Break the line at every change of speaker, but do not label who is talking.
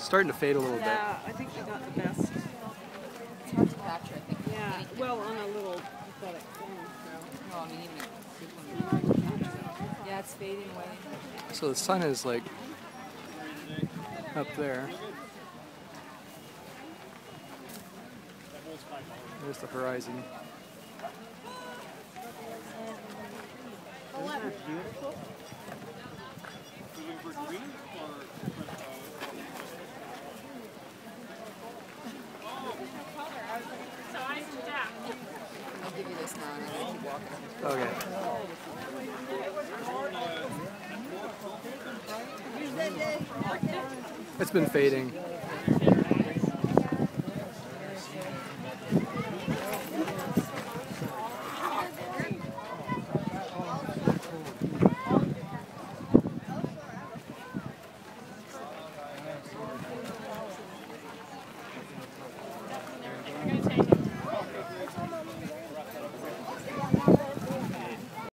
It's starting to fade a little bit.
Yeah, I think we got the best.
It's hard to capture, I think.
Yeah, well, on a little pathetic thing. So.
Well, I mean, even this one, you can't capture. Yeah, it's fading away.
So the sun is like up there. There's the horizon.
Isn't it beautiful?
give you this now, and I it.
Okay. It's been fading.